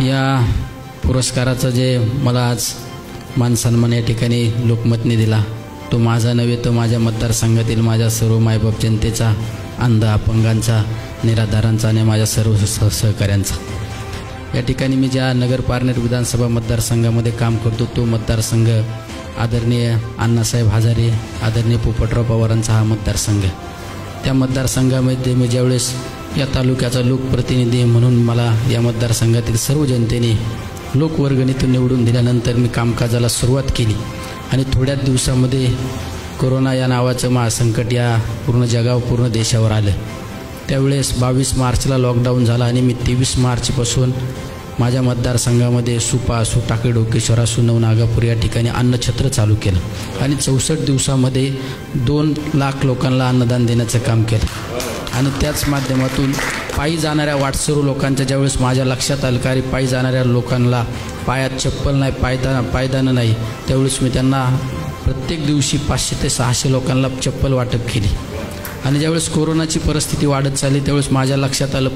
या पुरस्काराचं जे मला आज मान सन्मान या ठिकाणी लोकमतने दिला तो माझा नव्हे तो माझ्या मतदारसंघातील माझ्या सर्व मायबाप जनतेचा अंध अपंगांचा निराधारांचा आणि माझ्या सर्व सह सहकाऱ्यांचा. या ठिकाणी मी ज्या नगर पारनेर विधानसभा मतदारसंघामध्ये काम करतो तो मतदारसंघ आदरणीय अण्णासाहेब हजारे आदरणीय पोपटराव पवारांचा हा मतदारसंघ त्या मतदारसंघामध्ये मी ज्यावेळेस या तालुक्याचा लोकप्रतिनिधी म्हणून मला या मतदारसंघातील सर्व जनतेने लोकवर्गणीतून निवडून दिल्यानंतर मी कामकाजाला सुरुवात केली. आणि थोड्याच दिवसामध्ये कोरोना या नावाचं महासंकट या पूर्ण जगावर पूर्ण देशावर आलं. त्यावेळेस बावीस मार्चला लॉकडाऊन झाला आणि मी तेवीस मार्चपासून माझ्या मतदारसंघामध्ये सुपा असू टाके डोकेश्वर असू नवनागापूर या ठिकाणी अन्नछत्र चालू केलं. आणि चौसष्ट दिवसामध्ये दोन लाख लोकांना अन्नदान देण्याचं काम केलं. आणि त्याच माध्यमातून पायी जाणाऱ्या वाटसरू लोकांच्या ज्यावेळेस माझ्या लक्षात आलं का पायी जाणाऱ्या लोकांना पायात चप्पल नाही पायदा पायदानं नाही त्यावेळेस मी त्यांना प्रत्येक दिवशी पाचशे ते सहाशे लोकांना चप्पल वाटप केली. आणि ज्यावेळेस कोरोनाची परिस्थिती वाढत चालली त्यावेळेस माझ्या लक्षात आलं.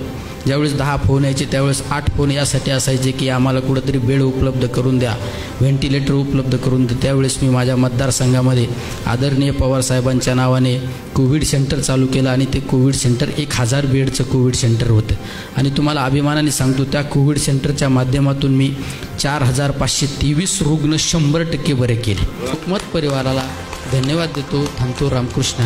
ज्यावेळेस दहा फोन यायचे त्यावेळेस आठ फोन यासाठी असायचे की आम्हाला कुठंतरी बेड उपलब्ध करून द्या व्हेंटिलेटर उपलब्ध करून द्या. त्यावेळेस मी माझ्या मतदारसंघामध्ये आदरणीय पवारसाहेबांच्या नावाने कोविड सेंटर चालू केलं आणि ते कोविड सेंटर एक हजार बेडचं कोविड सेंटर होतं. आणि तुम्हाला अभिमानाने सांगतो त्या कोविड सेंटरच्या माध्यमातून मी चार हजार पाचशे तेवीस रुग्ण शंभर टक्के बरे केले. मत परिवाराला धन्यवाद देतो. थांबतो रामकृष्ण.